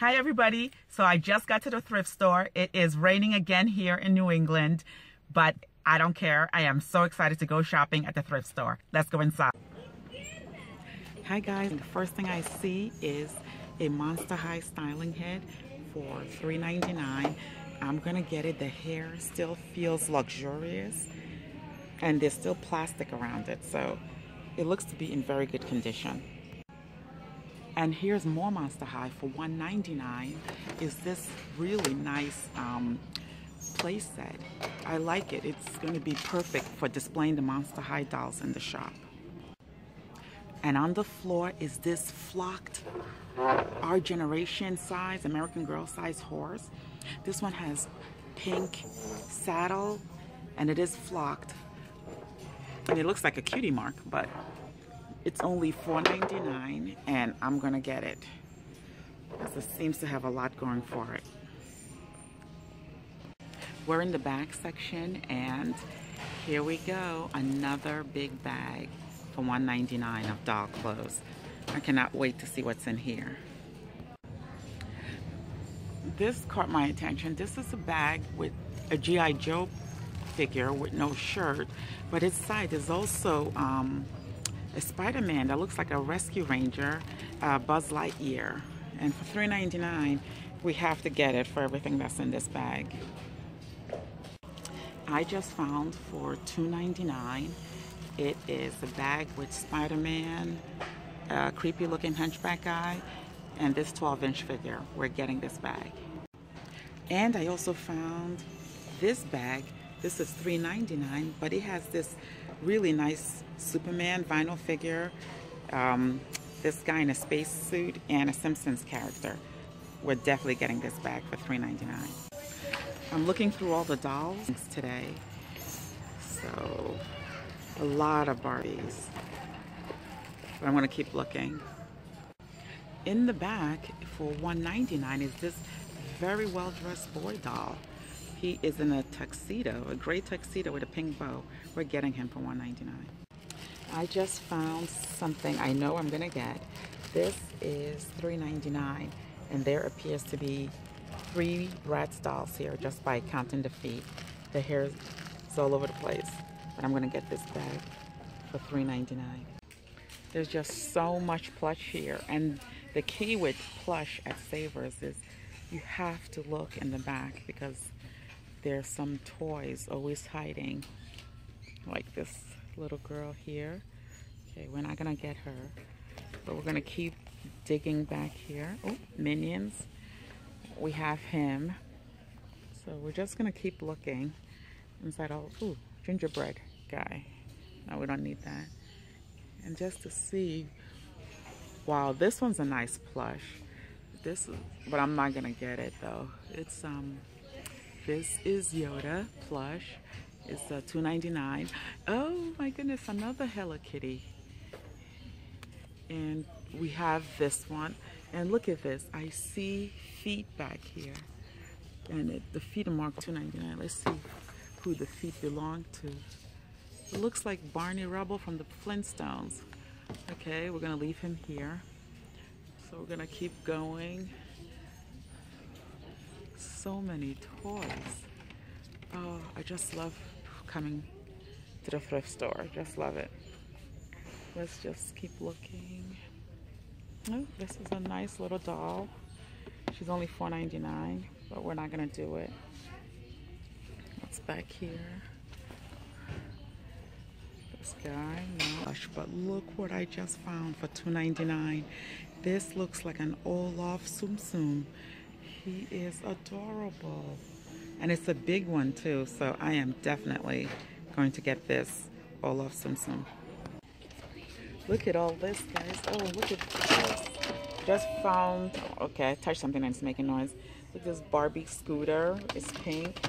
Hi, everybody. So I just got to the thrift store. It is raining again here in New England, but I don't care. I am so excited to go shopping at the thrift store. Let's go inside. Hi, guys. The first thing I see is a Monster High styling head for $3.99. I'm going to get it. The hair still feels luxurious, and there's still plastic around it, so it looks to be in very good condition. And here's more Monster High for $1.99 is this really nice um, play set. I like it. It's going to be perfect for displaying the Monster High dolls in the shop. And on the floor is this flocked our generation size, American Girl size horse. This one has pink saddle and it is flocked. And it looks like a cutie mark, but it's only $4.99 and I'm gonna get it. Because it seems to have a lot going for it. We're in the bag section and here we go. Another big bag for $1.99 of doll clothes. I cannot wait to see what's in here. This caught my attention. This is a bag with a G.I. Joe figure with no shirt, but its side is also um, a Spider-Man that looks like a rescue ranger, uh, Buzz Lightyear. And for $3.99, we have to get it for everything that's in this bag. I just found for $2.99, it is a bag with Spider-Man, a creepy looking hunchback guy, and this 12 inch figure. We're getting this bag. And I also found this bag. This is $3.99, but it has this really nice Superman vinyl figure, um, this guy in a spacesuit, and a Simpsons character. We're definitely getting this back for $3.99. I'm looking through all the dolls today. So, a lot of Barbies. But I'm to keep looking. In the back, for $1.99 is this very well-dressed boy doll. He is in a tuxedo, a gray tuxedo with a pink bow. We're getting him for $1.99. I just found something I know I'm gonna get. This is $3.99 and there appears to be three Bratz dolls here just by counting the feet. The hair is all over the place, but I'm gonna get this bag for $3.99. There's just so much plush here and the key with plush at Savers is you have to look in the back because there's some toys always hiding like this little girl here. Okay, we're not gonna get her, but we're gonna keep digging back here. Oh, Minions. We have him. So we're just gonna keep looking inside all, ooh, gingerbread guy. No, we don't need that. And just to see, wow, this one's a nice plush. This is, but I'm not gonna get it though. It's, um, this is Yoda plush. It's uh, $2.99. Oh my goodness, another Hello Kitty. And we have this one. And look at this. I see feet back here. And it, the feet are marked $2.99. Let's see who the feet belong to. It looks like Barney Rubble from the Flintstones. Okay, we're gonna leave him here. So we're gonna keep going. So many toys. Oh, I just love coming to the thrift store. Just love it. Let's just keep looking. Oh, this is a nice little doll. She's only $4.99, but we're not gonna do it. What's back here? This guy, no. But look what I just found for $2.99. This looks like an Olaf Tsum Tsum. He is adorable. And it's a big one too, so I am definitely going to get this Olaf Tsum. Look at all this, guys. Oh, look at this. Just found, okay, I touched something and it's making noise. Look at this Barbie scooter. It's pink.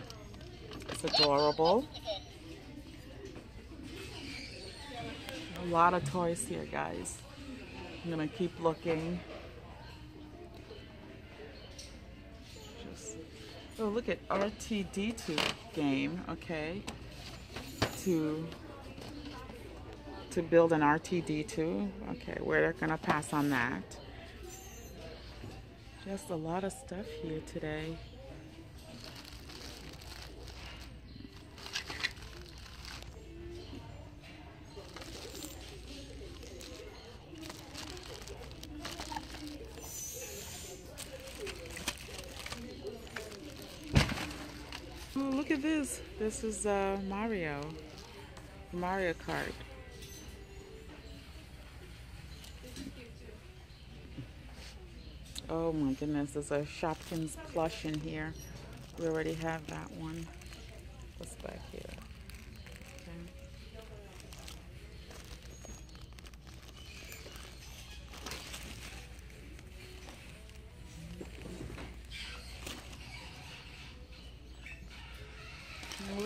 It's adorable. A lot of toys here, guys. I'm gonna keep looking. Oh, look at R2-D2 game, okay. To to build an R2-D2. Okay, we're gonna pass on that. Just a lot of stuff here today. Oh, look at this. This is uh, Mario. Mario Kart. Oh my goodness, there's a Shopkins plush in here. We already have that one. What's back here?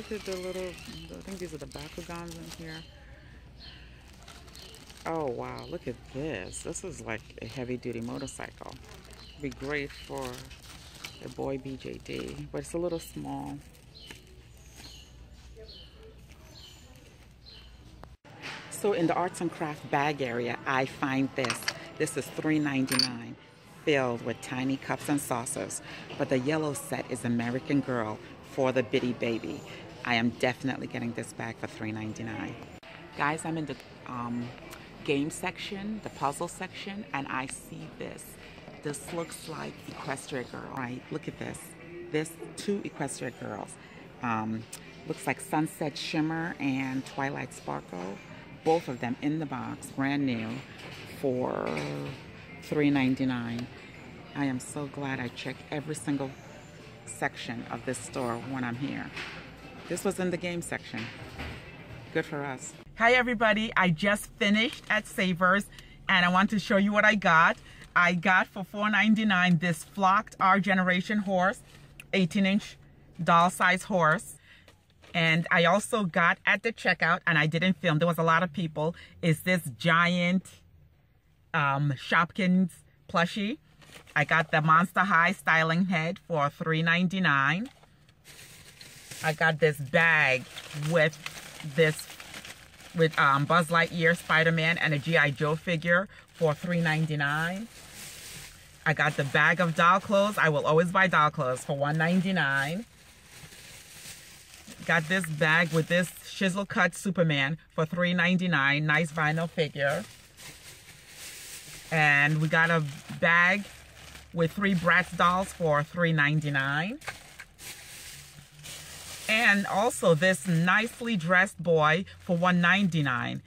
Look at the little, I think these are the Bakugans in here. Oh wow, look at this. This is like a heavy duty motorcycle. Be great for a boy BJD, but it's a little small. So in the arts and craft bag area, I find this. This is $3.99, filled with tiny cups and saucers. But the yellow set is American Girl for the bitty baby. I am definitely getting this bag for $3.99. Guys, I'm in the um, game section, the puzzle section, and I see this. This looks like Equestria Girl, right? Look at this. This, two Equestria Girls. Um, looks like Sunset Shimmer and Twilight Sparkle. Both of them in the box, brand new, for $3.99. I am so glad I check every single section of this store when I'm here. This was in the game section. Good for us. Hi everybody, I just finished at Savers and I want to show you what I got. I got for $4.99 this flocked Our Generation horse, 18 inch doll size horse. And I also got at the checkout, and I didn't film, there was a lot of people, is this giant um, Shopkins plushie. I got the Monster High styling head for $3.99. I got this bag with this with um, Buzz Lightyear, Spider-Man, and a G.I. Joe figure for $3.99. I got the bag of doll clothes. I will always buy doll clothes for $1.99. Got this bag with this chisel cut Superman for $3.99. Nice vinyl figure. And we got a bag with three Bratz dolls for $3.99. And also this nicely dressed boy for $1.99.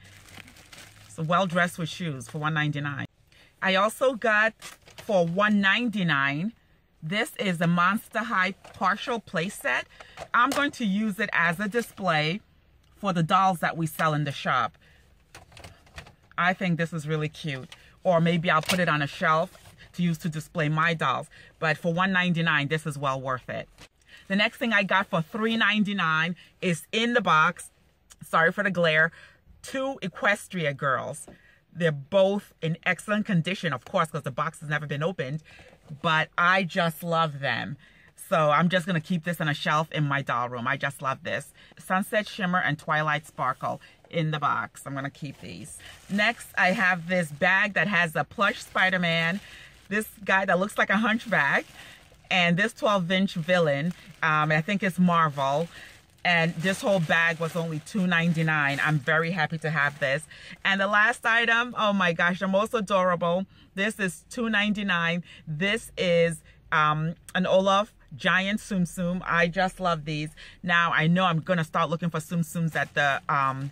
So well dressed with shoes for $1.99. I also got for $1.99 this is a Monster High partial playset. I'm going to use it as a display for the dolls that we sell in the shop. I think this is really cute. Or maybe I'll put it on a shelf to use to display my dolls. But for $1.99, this is well worth it. The next thing I got for $3.99 is in the box, sorry for the glare, two Equestria girls. They're both in excellent condition, of course, because the box has never been opened, but I just love them. So I'm just going to keep this on a shelf in my doll room. I just love this. Sunset Shimmer and Twilight Sparkle in the box. I'm going to keep these. Next, I have this bag that has a plush Spider-Man. This guy that looks like a hunchback and this 12 inch villain um, i think it's marvel and this whole bag was only $2.99 i'm very happy to have this and the last item oh my gosh the most adorable this is $2.99 this is um, an olaf giant Tsum. I just love these. Now I know I'm gonna start looking for Tsum Tsums at the um,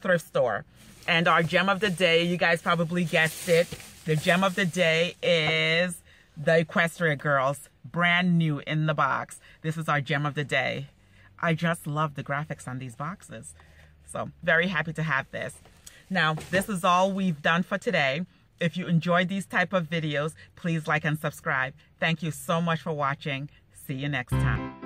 thrift store. And our gem of the day, you guys probably guessed it. The gem of the day is the Equestria Girls, brand new in the box. This is our gem of the day. I just love the graphics on these boxes. So very happy to have this. Now, this is all we've done for today. If you enjoyed these type of videos, please like and subscribe. Thank you so much for watching. See you next time.